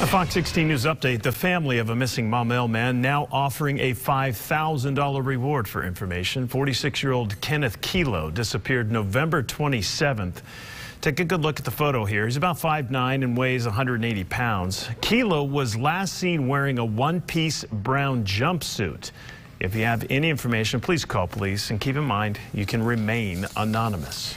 A Fox 16 News update. The family of a missing Maumelle man now offering a $5,000 reward for information. 46-year-old Kenneth Kilow disappeared November 27th. Take a good look at the photo here. He's about 5'9 and weighs 180 pounds. Kilow was last seen wearing a one-piece brown jumpsuit. If you have any information, please call police and keep in mind you can remain anonymous.